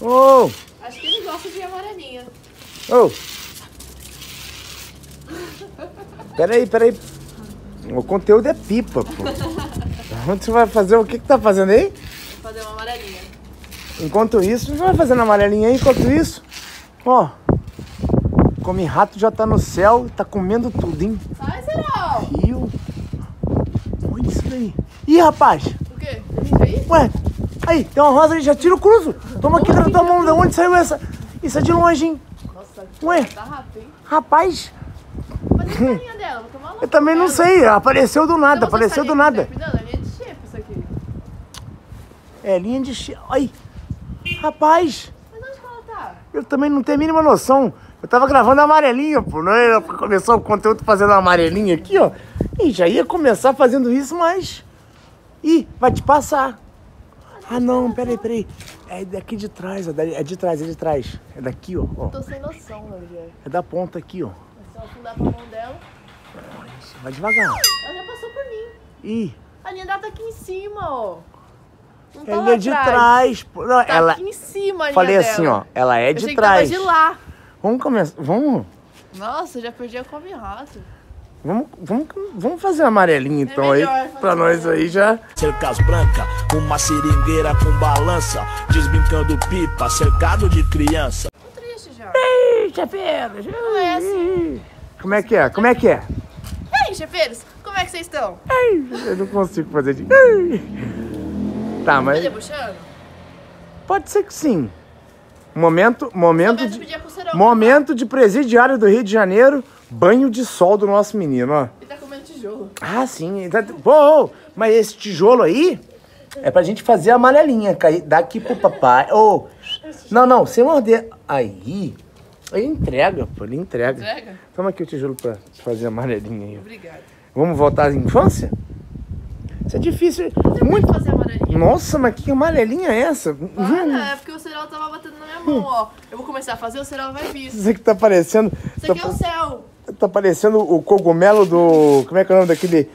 Ô, Acho que ele gosta de amarelinha. ô. Peraí, peraí. O conteúdo é pipa, pô. Onde você vai fazer? O que que tá fazendo aí? Vou fazer uma amarelinha. Enquanto isso, você vai fazendo amarelinha aí, enquanto isso, ó. Come rato já tá no céu, tá comendo tudo, hein? Sai, Serol! Rio. Olha isso daí. Ih, rapaz. O quê? Aí? Ué, aí, tem uma rosa ali, já tira o cruzo. Toma aqui na tua mão, de onde saiu essa? Isso é de longe, hein? Nossa, Ué, tá rápido, hein? rapaz, Mas e a carinha dela? Vou tomar uma eu também não sei, apareceu do nada, apareceu do nada. É linha de aqui. É linha de... che- Ai, rapaz, Mas onde que ela tá? eu também não tenho a mínima noção. Eu tava gravando amarelinha, pô, pra começar o conteúdo fazendo amarelinha aqui, ó. E já ia começar fazendo isso, mas... Ih, vai te passar. Ah, não, peraí, peraí. É daqui de trás, é de trás, é de trás. É daqui, ó. ó. Tô sem noção, meu Deus. É da ponta aqui, ó. É só afundar pra mão dela. Vai devagar. Ela já passou por mim. Ih, A linha dela tá aqui em cima, ó. Não tá ela é de trás. Não, Tá ela... aqui em cima a Falei dela. assim, ó. Ela é Eu de achei que tava trás. de lá. Vamos começar. Vamos. Nossa, já perdi a come rato. Vamos, vamos, vamos fazer a amarelinha então aí. É melhor fazer Pra nós aí já. Cercas branca, uma seringueira com balança, desbrincando pipa, cercado de criança. Tô triste já. Ih, chefeiros. Não é assim. Como é que é? Como é que é? E aí, chefeiros? Como é que vocês estão? Eu não consigo fazer de. Ai. Tá, Tá mas debochando? pode ser que sim. Momento, momento eu de, momento de presidiário do Rio de Janeiro, banho de sol do nosso menino, ó. Ele tá comendo tijolo. Ah, sim. Tá- Pô, mas esse tijolo aí é pra gente fazer a amarelinha, cair daqui pro papai. Ô, não, não, sem morder. Aí, ele entrega, pô, ele entrega. Entrega? Toma aqui o tijolo pra fazer a amarelinha aí. Obrigada. Vamos voltar à infância? Isso é difícil. Muito. Pode fazer amarelinha. Nossa, mas que amarelinha é essa? Para, é porque o cereal tava batendo na minha mão, ó. Eu vou começar a fazer, o cereal vai vir. Isso Isso aqui tá parecendo. Tá, aqui é o céu. Tá parecendo o cogumelo do. Como é que é o nome daquele?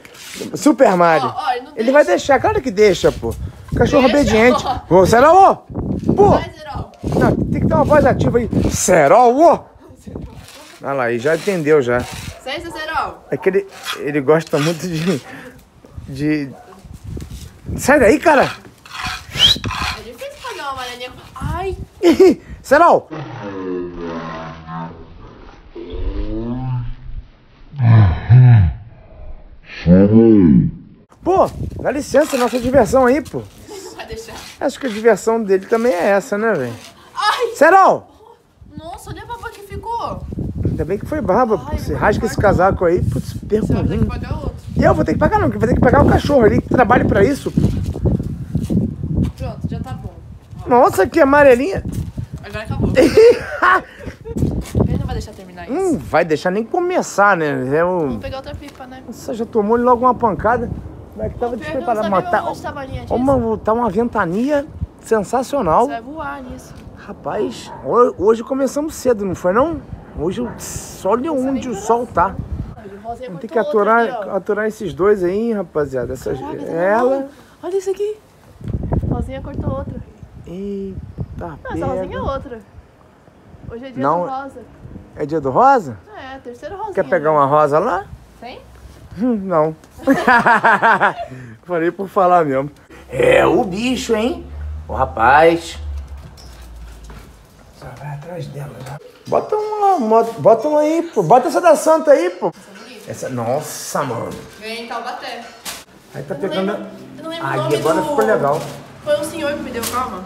Super Mario. Ó, ó, ele Ele vai deixar, claro que deixa, pô. Cachorro Deixa, obediente. ó. Ô, Serol, ô! Pô! Vai, Zerol. Não, tem que ter uma voz ativa aí. Serol, ô! Olha lá, ele já entendeu já. Licença, Zerol. É que ele, ele gosta muito de. de. Sai daí, cara! É difícil fazer uma Ai, Serol! Pô, dá licença, nossa diversão aí, pô. não vai deixar. Acho que a diversão dele também é essa, né, velho? Ai, Serol! nossa, olha a baba que ficou. Ainda bem que foi braba, pô. Você rasga esse casaco aí, putz, perco Você vai ter que pagar outro. E eu vou ter que pagar não, que vai ter que pagar o cachorro ali que trabalha pra isso. Pronto, já tá bom. Nossa, que amarelinha. Agora acabou. Ele não vai deixar terminar isso. Não vai deixar nem começar, né? É Vamos o... pegar outra pipa, né? Nossa, já tomou logo uma pancada. Como é que tava despreparado? Mas tá, uma, tá uma ventania sensacional. Você vai voar nisso. Rapaz, ho- hoje começamos cedo, não foi não? Hoje só olha onde o sol tá. Rosinha Tem que aturar, aturar esses dois aí, rapaziada. Essas, Caraca, tá na ela. Olha isso aqui. Rosinha cortou outra. Eita, Não, essa rosinha é outra. Hoje é dia Não. do rosa. É dia do rosa? É, terceira rosinha. Quer pegar uma rosa lá? Tem? Hum, Não. Falei por falar mesmo. É o bicho, hein? O rapaz. Só vai atrás dela já. Bota uma, bota uma aí, pô. Bota essa da Santa aí, pô. Essa, nossa, mano. Ganhei em Taubaté. Aí tá Eu pegando. lembro, eu não lembro o Aí nome agora do... ficou legal. Foi um senhor que me deu, calma.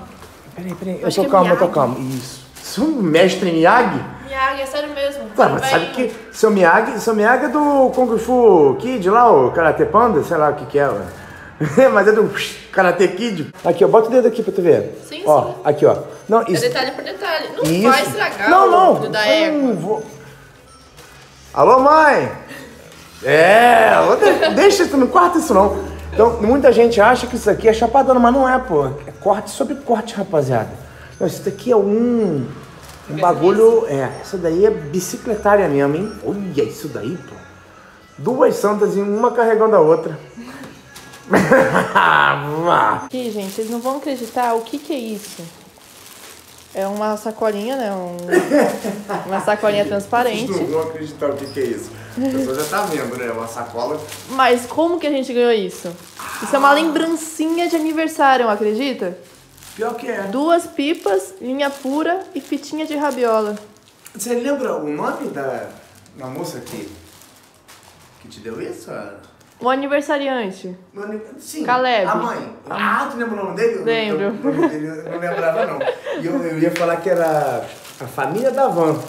Peraí, peraí. Eu Acho tô que é eu tô calmo. Isso. Isso um mestre Miyagi? Miyagi, é sério mesmo. Claro, mas sabe que seu Miyagi, seu Miyagi é do Kung Fu Kid lá, o Karate Panda, sei lá o que que é. mas é do Karate Kid. Aqui, ó, bota o dedo aqui pra tu ver. Sim, ó, sim. aqui, ó. Não, É isso. detalhe por detalhe. Não isso. vai estragar Não, o não. do da não vou. Alô, mãe? É, deixa isso, não corta isso não. Então, muita gente acha que isso aqui é chapadona, mas não é, pô. É corte sobre corte, rapaziada. Não, isso daqui é um. Um bagulho. É, essa daí é bicicletária mesmo, hein? Olha isso daí, pô. Duas santas e uma carregando a outra. Aqui, gente, vocês não vão acreditar o que que é isso. É uma sacolinha, né? Um- uma sacolinha transparente. Vocês não vão acreditar o que, que é isso. A pessoa já tá vendo, né? Uma sacola. Mas como que a gente ganhou isso? Isso é uma lembrancinha de aniversário, acredita? Pior que é. Duas pipas, linha pura e fitinha de rabiola. Você lembra o nome da, da moça que, que te deu isso? O aniversariante. Sim. Caleb. A mãe. Ah, tu lembra o nome dele? Lembro. Eu, dele eu não lembrava, não. E eu, eu ia falar que era a família da Van.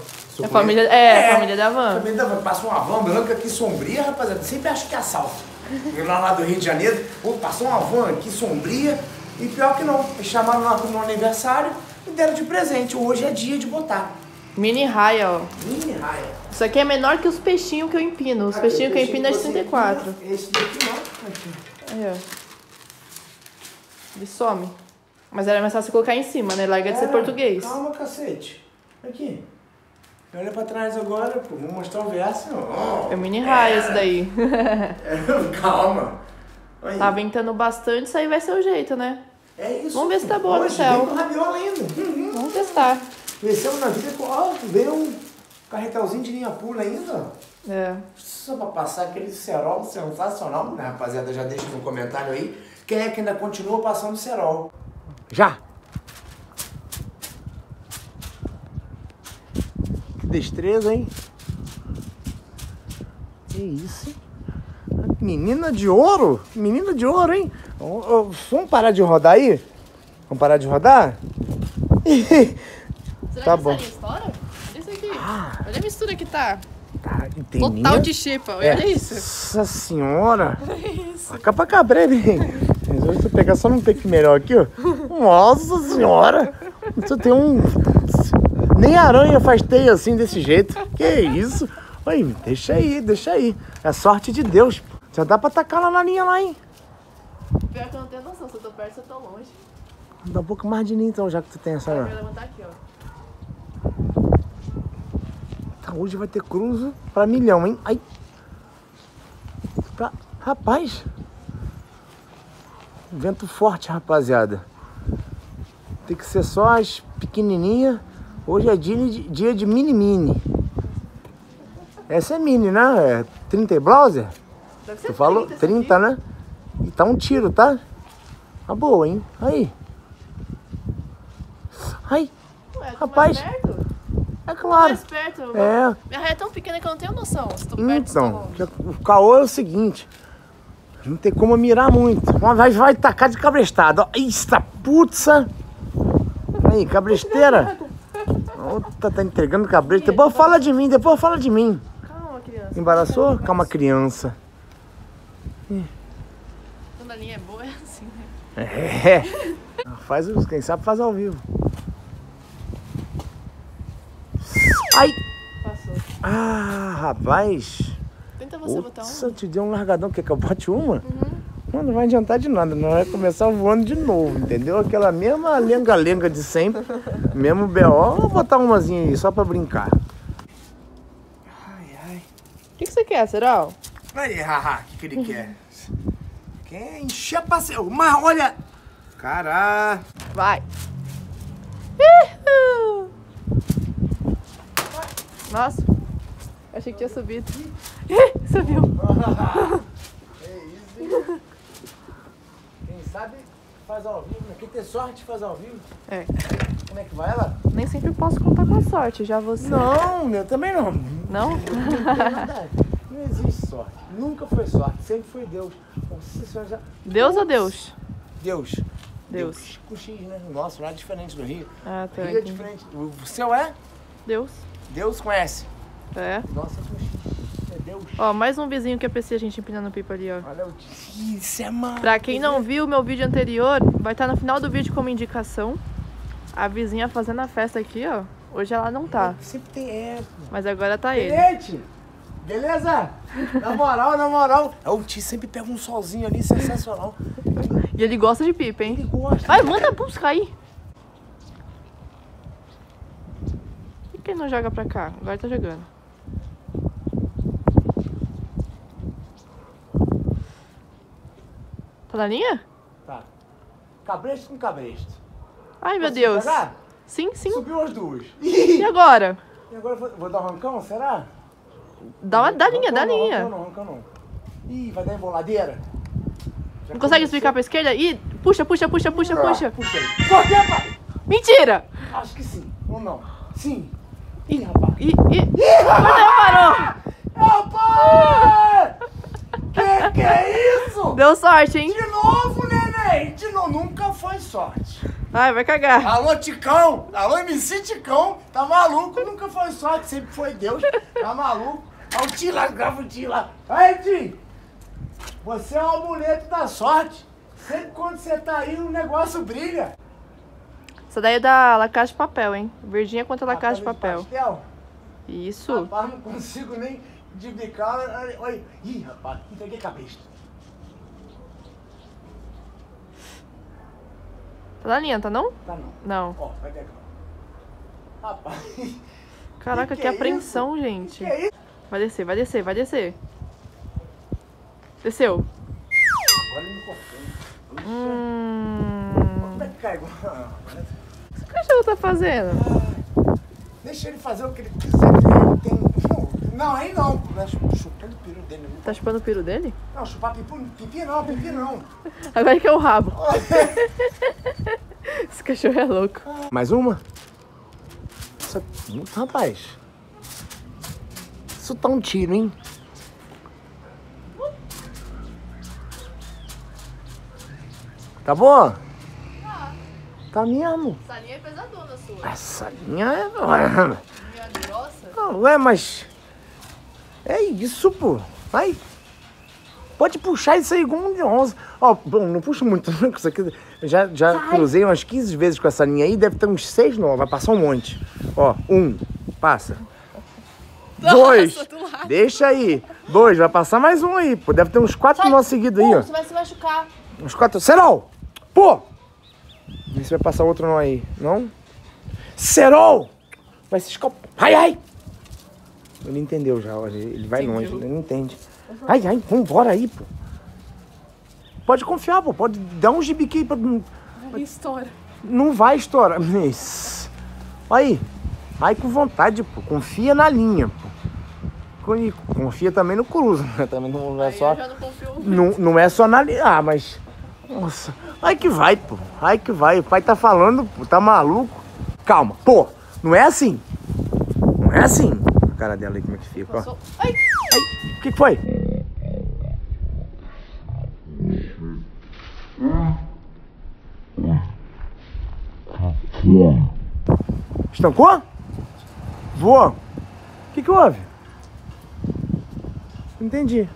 A família, é, a família da Van. família da Van. Passou uma van branca aqui sombria, rapaziada. Sempre acho que é assalto. Eu Lá, lá do Rio de Janeiro, pô, passou uma van aqui sombria. E pior que não. Eles chamaram lá no aniversário e deram de presente. Hoje é dia de botar. Mini raia, ó. Mini raia. Isso aqui é menor que os peixinhos que eu empino. Os peixinhos que eu empino é de Você 34. empina, Esse daqui não. Aqui. Aí, ó. Ele some. Mas era mais fácil colocar em cima, né? Larga de ser português. Calma, cacete. Aqui. Olha pra trás agora, pô. Vou mostrar o verso. ó. É mini raia esse daí. É, Calma. Aí. Tá ventando bastante, isso aí vai ser o jeito, né? É isso. Vamos ver se tá boa no Hoje céu. Vem com rabiola ainda. Uhum. Vamos testar. Vencemos na vida com. Ó, veio um carretelzinho de linha pura ainda. ó. É. Só pra passar aquele cerol sensacional. Né, rapaziada, já deixa no comentário aí. Quem é que ainda continua passando cerol? Já! Que destreza, hein? Que isso? Menina de ouro? Menina de ouro, hein? Vamos parar de rodar aí? Vamos parar de rodar? Será Tá que bom. estoura? Olha isso aqui. Olha a mistura que tá. Tá, tem Total de chipa. Olha É. isso. Nossa senhora! Taca pra cabreira, hein? Deixa eu pegar só um pique melhor aqui, ó. Nossa senhora! Isso tem um. Nem aranha faz teia assim desse jeito. Que isso? Oi, deixa aí, deixa aí. É sorte de Deus. Já dá pra tacar lá na linha lá, hein? Pior que eu não tenho noção. Se eu tô perto, se eu tô longe. Dá um pouco mais de linha então, já que tu tem essa. Vai levantar aqui, ó. Tá, hoje vai ter cruzo pra milhão, hein? Ai. Pra- Rapaz. Vento forte, rapaziada. Tem que ser só as pequenininhas. Hoje é dia de, dia de mini mini. Essa é mini, né? É 30 e browser? Tu falou 30, 30, né? E tá um tiro, tá? Tá boa, hein? Aí. Ai, Ué, tô Rapaz. é claro. Mais perto. É, Minha raia é tão pequena que eu não tenho noção. Se tô perto, Então, que o caô é o seguinte. Não tem como mirar muito. Mas vai, vai tacar de cabrestada. ó. Isso, putza. Aí, cabresteira. Outra tá entregando cabresto. Depois fala de mim, depois fala de mim. Calma, criança. Embaraçou? Calma, criança. Quando a linha é boa, é assim, né? É. Faz, os- quem sabe faz ao vivo. Ai! Passou. Ah, rapaz. Tenta você botar um. eu te dei um largadão, quer que eu bote uma? Não, não vai adiantar de nada, não vai começar voando de novo, entendeu? Aquela mesma lenga-lenga de sempre, mesmo B.O. Vou botar umazinha aí, só pra brincar. Ai, ai. O que, que você quer, Serol? Aí, haha, o que, que ele quer? Quer encher a passeio, mas olha... Caraca. Vai. Uhul. Nossa, achei que tinha subido. Ih, Subiu. É isso, hein? Quem sabe faz ao vivo, né? Quem tem sorte faz ao vivo. É, Como é que vai ela? nem sempre posso contar com a sorte, já você. Não, eu também não. Não? Não. Não existe sorte. Nunca foi sorte. Sempre foi Deus. Nossa senhora já. Deus ou Deus? Deus. Deus. Com X, né? Nossa, lá é diferente do Rio. Ah, tá. Rio é diferente. O céu é? Deus. Deus conhece. É. Nossa, com X. É Deus. Ó, mais um vizinho que aprecia a gente empinando pipa ali, ó. Olha o. Isso é mano. Pra quem não viu o meu vídeo anterior, vai estar no final do vídeo como indicação. A vizinha fazendo a festa aqui, ó. Hoje ela não tá, Sempre tem é. mas agora tá ele. Gente, beleza? Na moral, na moral. É, O Ti sempre pega um solzinho ali sensacional. E ele gosta de pipa, Ele hein? gosta. Vai, manda buscar aí. Por que ele não joga pra cá? Agora tá jogando. Tá na linha? Tá. Cabresto com cabresto. Ai, meu Conseguiu Deus. pegar? Sim, sim. Subiu as duas. E agora? E agora eu vou, vou dar um rancão, será? Dá, uma, dá linha, dá não, linha. Não, não. Ih, vai dar emboladeira. Já Não consegue explicar pra esquerda? Ih, puxa, puxa, puxa, puxa, Ah, puxa. Puxa aí. Cortei, pai! Mentira! Acho que sim. Ou não? Sim. Ih, rapaz. Ih, ih. Parou! Rapaz! Que que é isso? Deu sorte, hein? De novo, neném! De novo, nunca foi sorte. Ai, vai cagar. Alô, Ticão! Alô, MC Ticão! Tá maluco? Nunca foi sorte, sempre foi Deus. Tá maluco? Olha o Tila, grava o Tila. Aí, Tim! Você é o amuleto da sorte. Sempre quando você tá aí, o negócio brilha. Essa daí é da La Casa de Papel, hein? Verdinha contra La Casa de Papel. pastel. Isso. Rapaz, não consigo nem de bicar. Olha. Ih, rapaz, entreguei a cabeça. Tá na linha, tá não? Tá não. Não. Ó, vai pegar. Rapaz. Caraca, Que que, que é apreensão, gente. Que é isso? Vai descer, vai descer, vai descer. Desceu. Agora ele me cortou. Hum. Como é que cai? agora? O que o cachorro tá fazendo? Deixa ele fazer o que ele quiser. Ele tem. Não, aí não. É chupando o peru dele. não. Tá chupando o piro dele? Não, chupar pipi, pipi não, pipi não. Agora que é o rabo. Esse cachorro é louco. Mais uma? Isso, rapaz. Isso tá um tiro, hein? Tá bom? Tá mesmo. Essa linha é pesadona sua. Essa linha é. Linha grossa. Não, é, mas. É isso, pô. Vai. Pode puxar isso aí igual um de 11. Ó, bom, não puxa muito, não, isso aqui. Já, já cruzei umas 15 vezes com essa linha aí, deve ter uns 6 não, vai passar um monte. Ó, um, passa. Dois, do lado. deixa aí. Dois, vai passar mais um aí, pô. Deve ter uns 4 nós seguidos aí, ó. Você vai se machucar. Uns 4. Serol! Pô! Vê se vai passar outro não aí. Não? Serol! Vai se escapar. Ai, ai! Ele entendeu já, olha. Ele vai longe, ele não entende. Ai, ai, vambora aí, pô. Pode confiar, pô. Pode dar um gibique pra. História. Não vai estourar. Isso. Aí. Vai com vontade, pô. Confia na linha, pô. E Confia também no cruzo, né? Também não é só. Não. Não, não é só na linha. Ah, mas. Nossa. Ai que vai, pô. Ai que vai. O pai tá falando, pô. Tá maluco. Calma, pô. Não é assim. Não é assim. A cara dela aí, como é que fica, ó. Sou- Ai, O que, que foi? Estancou? Voou? O que, que houve? Não entendi.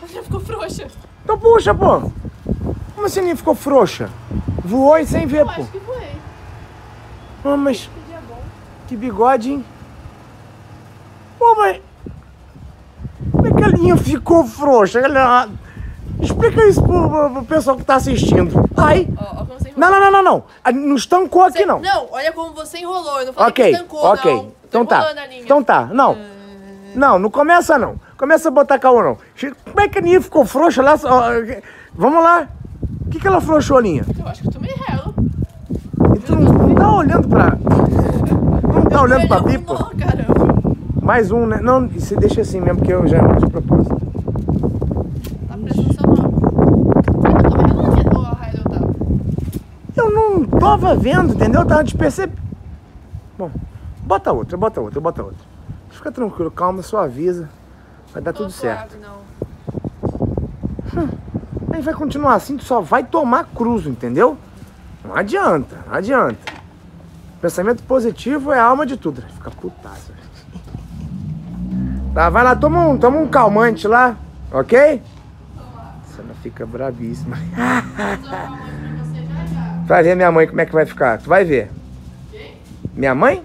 ela já ficou frouxa. Então puxa, pô. Como assim nem ficou frouxa? Voou e sem ver, Eu pô. acho que foi. Ah, mas Que dia bom. que bigode, hein? Pô, mas... Como é que a linha ficou frouxa? Ela- Explica isso pro, pro- pro pessoal que tá assistindo. Ai. Ó, ó como você enrolou. Não, não, não, não, não. Ah, Não estancou aqui, não. Não, olha como você enrolou. Eu não falei Ok, que estancou, ok. não. Então tá. Então tá. Não. Não, não começa não. Começa a botar caô não. Como é que a linha ficou frouxa lá? Vamos lá. O que, que ela frouxou a linha? Eu acho que eu tomei relo. Tu não, não tá olhando pra. Não tá olhando pra pipa? Mais um, né? Não, você deixa assim mesmo, que eu já não de propósito. Tá prestando eu tava? Eu não tava vendo, entendeu? Eu tava despercebido. Bom, bota outra, bota outra, bota outra. Fica tranquilo, calma, só avisa. Vai dar tudo Tô certo. suave, não. Aí vai continuar assim, tu só vai tomar cruzo, entendeu? Não adianta, não adianta. Pensamento positivo é a alma de tudo. Fica putaça. Tá, vai lá, toma um, toma um calmante lá, ok? Você não fica bravíssima. Vai ver minha mãe como é que vai ficar. Tu vai ver. Quem? Minha mãe?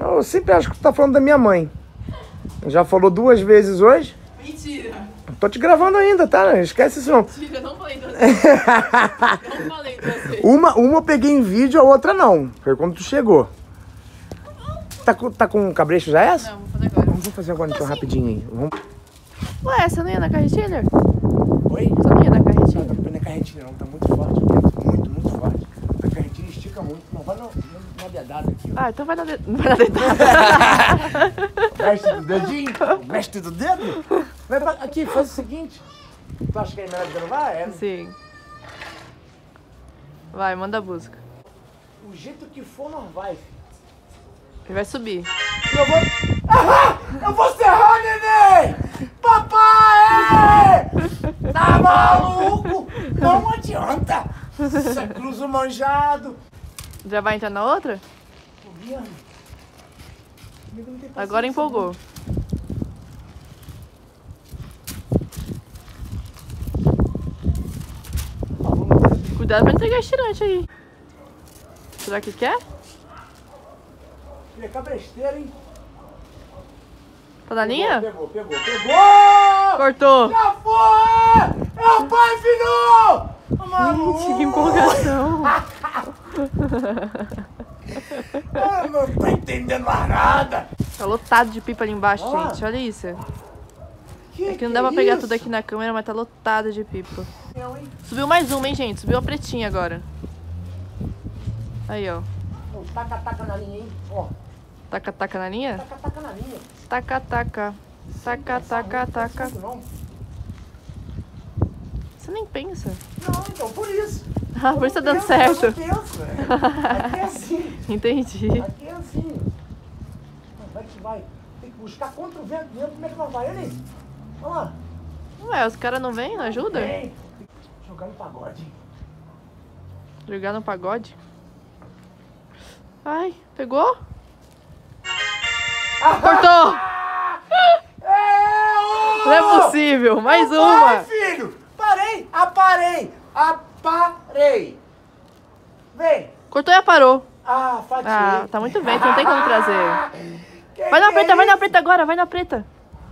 Eu sempre acho que tu tá falando da minha mãe. Já falou duas vezes hoje. Mentira. Tô te gravando ainda, tá? Não esquece isso não. Mentira, eu não falei duas vezes. não falei duas vezes. Uma, uma eu peguei em vídeo, a outra não. Foi quando tu chegou. Tá com, tá com cabresto já essa? Não, vou fazer agora. Vamos fazer agora então rapidinho aí. Vamos... Ué, você não ia na carretilha? Oi? Você não ia na carretilha? Não, não é carretilha não, tá muito forte o vento. Muito, muito forte. A carretilha estica muito, não. vai no, na dedada aqui. ó. Ah, então vai na, de... vai na deitada. Mestre do dedinho, mestre do dedo. Vai pra- aqui, faz o seguinte. Tu acha que é melhor gravar? É. Sim. Vai, manda a música. O jeito que for, nós vai. Ele vai subir. Eu vou. Ah, eu vou serrar, neném! Papai! Tá maluco? Não adianta! Isso é cruzo manjado. Já vai entrar na outra? Agora empolgou. Cuidado pra não pegar estirante aí. Será que quer? Fica besteira, hein? Tá na linha? Pegou, pegou, pegou! Cortou. Já foi! É o pai, filho! Maluco? Gente, que empolgação. Eu não tô entendendo mais nada. Tá lotado de pipa ali embaixo, gente. Olha isso. Que É que não dá pra pegar isso? tudo aqui na câmera, mas tá lotado de pipa. Subiu mais uma, hein, gente? Subiu a pretinha agora. Aí, ó. Taca, taca na linha, hein? Ó, Taca, taca na linha? taca, taca na linha. Taca, taca. Taca, taca, taca. Não, Você nem pensa. não, então por isso. Ah, por isso tá dando Eu não penso, certo. Não penso. é. Aqui é assim. Entendi. Aqui é assim. Não, Vai que vai. Tem que buscar contra o vento mesmo. Como é que nós vai? Olha aí. Olha lá. Ué, os caras não vêm? Não ajuda? Vem. Jogar no pagode. Jogar no pagode? Ai, pegou? Cortou! É, ô! Não é possível! Mais uma! filho! Parei! Aparei! Aparei! Vem! Cortou e parou. Ah, fatiei. Ah, tá muito vento, não tem como trazer. Que Vai na preta, é vai na preta agora, vai na preta.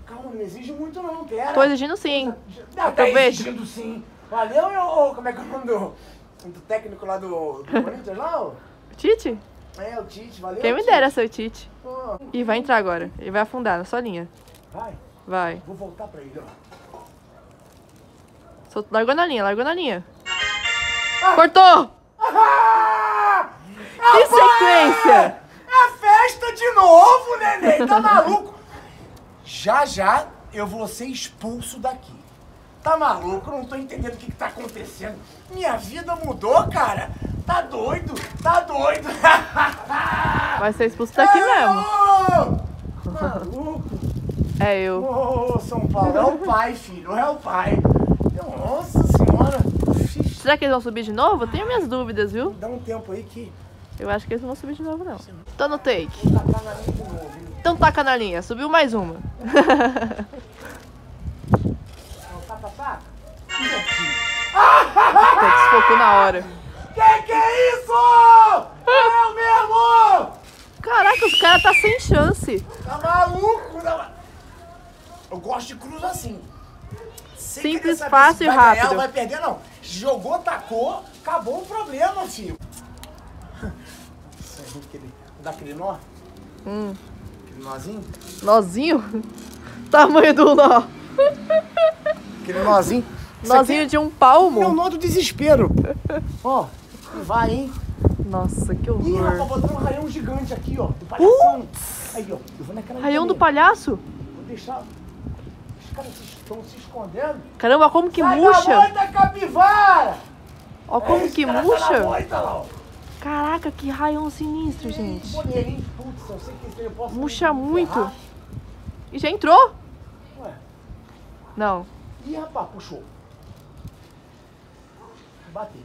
Calma, não exige muito não, pera. Tô exigindo sim. Não, tá exigindo sim. Valeu, meu... Como é que é o nome do, do técnico lá do, do Corinthians lá? Tite? É, o Tite, valeu. Quem me Tite. dera ser o Tite. Pô, Ih, vai entrar agora. Ele vai afundar na sua linha. Vai, Vai. vou voltar pra ele, ó. Sol- Largou na linha, largou na linha. Cortou! Ah! Que sequência! É festa de novo, neném! Tá maluco? Já já eu vou ser expulso daqui. Tá maluco? Eu não tô entendendo o que, que tá acontecendo. Minha vida mudou, cara. Tá doido? Tá doido? Vai ser expulso daqui mesmo. Ô, Maluco. É eu. Ô, São Paulo. É o pai, filho. É o pai. Será que eles vão subir de novo? Eu tenho minhas dúvidas, viu? Dá um tempo aí que Eu acho que eles não vão subir de novo, não. Tô no take. viu? Então taca na linha. Subiu mais uma. Não, taca. Até desfocou na hora. Que que é isso? É o mesmo! Caraca, os caras tá sem chance. Tá maluco? Tá... Eu gosto de cruz assim. Sem Simples, fácil e vai ganhar rápido. ou vai perder, não. Jogou, tacou, acabou o problema, filho. Dá aquele nó? Hum. Aquele nozinho? Nozinho? Tamanho do nó. Aquele nozinho. Nozinho de um aqui é o palmo. nó do desespero. Ó, vai, hein? Nossa, que Ih, rapaz, horror. botou um raião gigante aqui, ó, do palhação. Aí, ó, eu vou naquela Raião do palhaço? Vou deixar... Caras estão se escondendo. Caramba, como que Sai da murcha. moita, capivara! Ó, como Esse que cara tá murcha. moita, lá. Caraca, que raião sinistro, gente. Putz, eu sei que eu posso... Murcha muito. E já entrou? Ué, Não. ih, rapaz, puxou. Batei.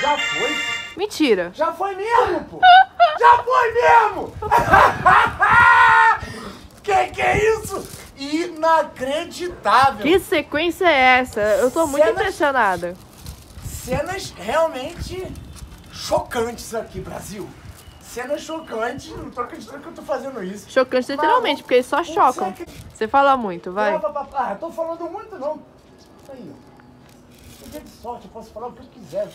Já foi? Mentira. Já foi mesmo, pô! Já foi mesmo! que que é isso? Inacreditável! Que sequência é essa? Eu tô muito Cenas- impressionada. Cenas realmente chocantes aqui, Brasil. Cenas chocantes, não tô acreditando que eu tô fazendo isso. Chocante literalmente, porque eles só chocam. Você fala muito, vai. Ah, eu tô falando muito não. Aí, ó. Um dia de sorte, eu posso falar o que eu quiser.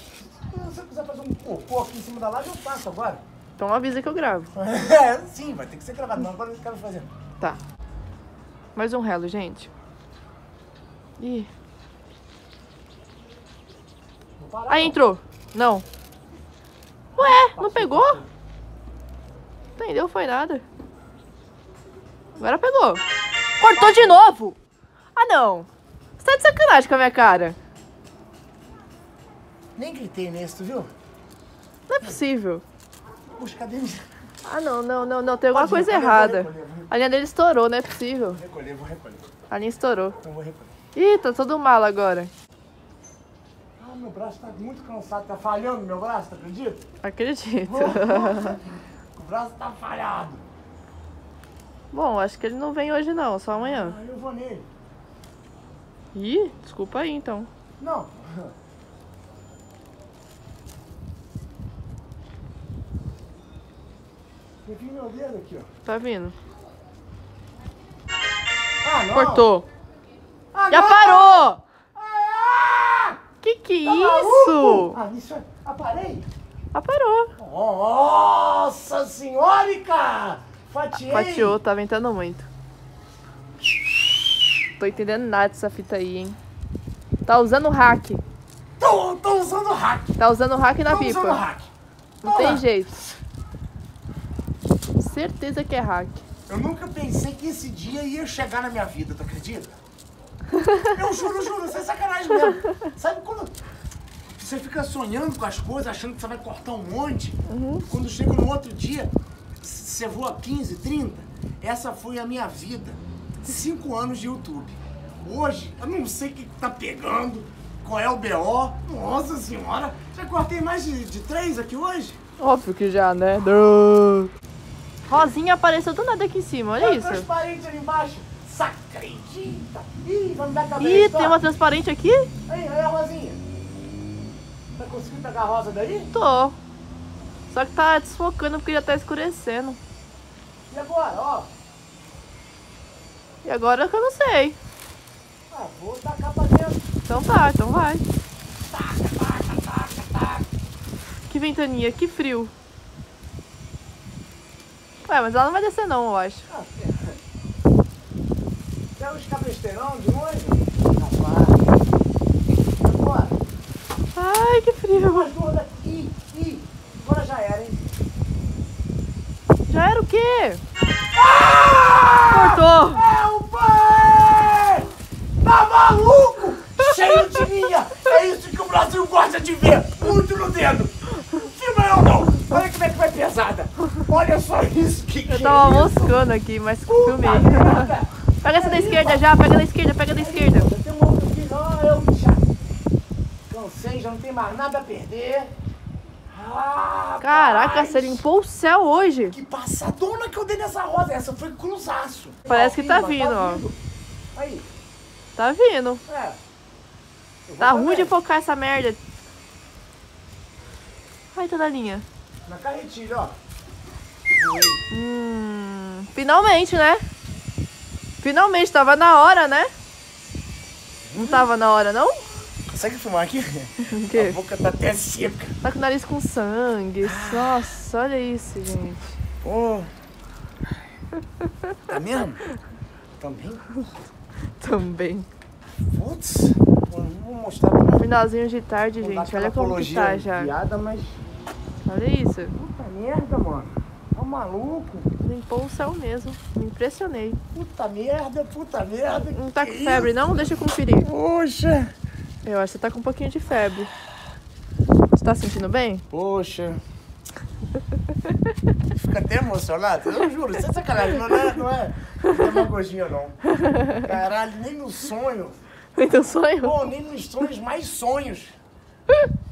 Se eu quiser fazer um cocô aqui em cima da laje, eu faço agora. Então avisa que eu gravo. É, sim, vai ter que ser gravado. Não, agora eu quero fazer. Tá. Mais um relo, gente. Ih. Parar. Aí não. entrou. Não. Ué, não pegou? Entendeu, foi nada. Agora pegou. Cortou de novo. Ah, não. Você tá de sacanagem com a minha cara. Nem gritei nesse, tu viu? Não é possível. Puxa, cadê? Ah, não, não, não, não. Tem alguma Pode coisa errada. vou recolher, vou A linha dele estourou, não é possível. Vou recolher, vou recolher. A linha estourou. Então vou recolher. Ih, tá todo mal agora. Ah, meu braço tá muito cansado, tá falhando meu braço, tu acredita? Acredito. o braço tá falhado. Bom, acho que ele não vem hoje não, só amanhã. Aí eu vou nele. Ih, desculpa aí então. Não. Eu vi meu dedo aqui, ó. Tá vindo. Ah, não. Cortou. Ah, Já não. parou! Ah, Que que tá isso? maluco? Ah, isso é... Ah, parei? Ah. Nossa senhora! Fatiei! Fatiou, tá ventando muito. Tô entendendo nada dessa fita aí, hein? Tá usando hack. Tô, tô usando hack. Tá usando hack na Tô usando pipa. hack. Não tem Porra, jeito. Certeza que é hack. Eu nunca pensei que esse dia ia chegar na minha vida, tu acredita? Eu juro, juro, sem sacanagem mesmo. Sabe quando você fica sonhando com as coisas, achando que você vai cortar um monte? Quando chega no outro dia, você voa 15, 30? Essa foi a minha vida. Cinco anos de YouTube. Hoje, eu não sei o que tá pegando, qual é o BO. Nossa senhora, já cortei mais de, de três aqui hoje? Óbvio que já, né? Rosinha apareceu do nada aqui em cima, olha Tá isso. transparente ali embaixo. Sacredita! Ih, vai me dar cabelo. Ih, tem uma transparente aqui? Aí, aí a Rosinha. Tá conseguindo pegar a rosa daí? Tô. Só que tá desfocando porque já tá escurecendo. E agora, ó? E agora que eu não sei. Ah, vou tacar pra dentro. Então tá, então vai. Taca, taca, taca, taca. Que ventania, que frio. Ué, mas ela não vai descer não, eu acho. Ah, é. Quer os cabesteirão de hoje? Rapaz. Ai, que frio. Ih, ih. Agora já era, hein? Já era o quê? Ah! Cortou. É o pai! Tá maluco? Cheio de linha! É isso que o Brasil gosta de ver! Muito no dedo! Filma eu não! Olha como é que vai pesada! Olha só isso que Eu que tava é moscando aqui, mas filmei. Pega essa da esquerda já, pega da esquerda, pega da esquerda. Tem um outro aqui, não, eu já cansei, já não tem mais nada a perder. Ah, Caraca, rapaz, você limpou o céu hoje. Que passadona que eu dei nessa rosa! Essa foi cruzaço! Parece que tá Ó, vindo, ó. Aí, Tá vindo. é. Tá ruim de focar essa merda. Ai, toda a linha. Na carretilha, ó. Hum, finalmente, né? Finalmente, tava na hora, né? Não tava na hora, não? Consegue filmar aqui? A boca tá até seca. Tá com o nariz com sangue. Nossa, olha isso, gente. Pô. Tá mesmo? Também? Também. Putz. Vou mostrar pra Finalzinho de tarde, gente. Olha como que tá já. Piada, mas... Olha isso. Puta merda, mano. Tá maluco? Limpou o céu mesmo. Me impressionei. Puta merda, puta merda. Não tá com febre, isso? não? Deixa eu conferir. Poxa. Eu acho que você tá com um pouquinho de febre. Você tá sentindo bem? Poxa. Fica até emocionado. Eu juro, sem sacanagem. Não é, não é demagogia, não. Caralho, nem no sonho. Então sonho? Pô, nem nos sonhos, mais sonhos.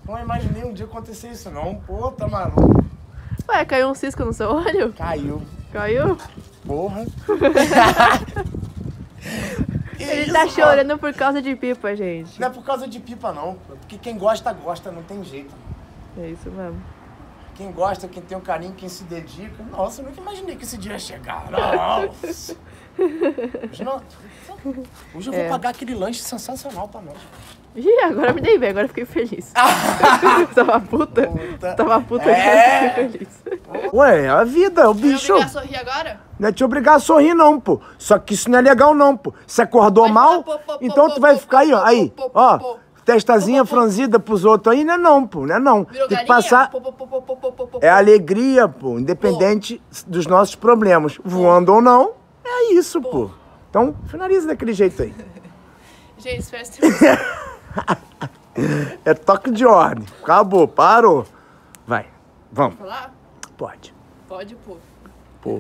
Não imaginei um dia acontecer isso, não. Pô, tá maluco. Ué, caiu um cisco no seu olho? Caiu. Caiu? Porra. Ele isso, tá mano? chorando por causa de pipa, gente. Não é por causa de pipa, não. Porque quem gosta, gosta, não tem jeito. É isso mesmo. Quem gosta, quem tem um carinho, quem se dedica. Nossa, eu nunca imaginei que esse dia ia chegar. Nossa. Hoje, não, hoje eu vou É. pagar aquele lanche sensacional pra nós. Ih, agora me dei bem, agora eu fiquei feliz. tava puta. Puta. Tava puta, É. agora eu fiquei feliz. Ué, é a vida, é o bicho. a sorrir agora? Não é te obrigar a sorrir, não, pô. Só que isso não é legal, não, pô. Você acordou Vai, mal, pô, pô, pô, então pô, tu vai pô, ficar aí, ó. Aí, pô, pô, ó. pô. Testazinha franzida pros outros aí, não é não, pô, não é não. Virou Tem que passar... Pô, pô, pô, pô, pô, pô, pô, pô. É alegria, pô, independente dos nossos problemas. Voando ou não, é isso, pô. Então, finaliza daquele jeito aí. Gente, espero que É toque de ordem. Acabou, parou. Vai, vamos. falar. Pode. Pode, pô. Pô,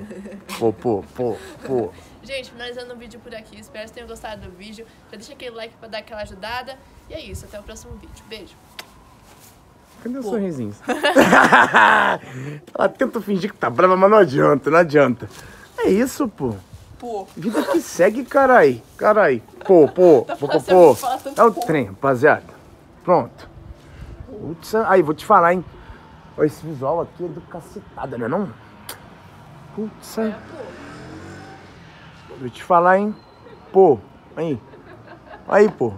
pô, pô, pô, pô. Gente, finalizando o vídeo por aqui. Espero que tenham gostado do vídeo. Já deixa aquele like pra dar aquela ajudada. E é isso, até o próximo vídeo. Beijo. Cadê o sorrisinho? Ela tenta fingir que tá brava, mas não adianta, não adianta. É isso, pô. Pô. Vida que segue, carai. Carai. Pô, pô, Tá pô, pô, É o pô. trem, rapaziada. Pronto. Putz, aí, vou te falar, hein. Ó, Esse visual aqui é do cacetada, né não? Putz, É, pô. vou te falar, hein. Pô, aí. Aí, pô.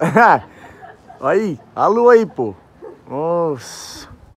aí, alô aí, pô. Nossa.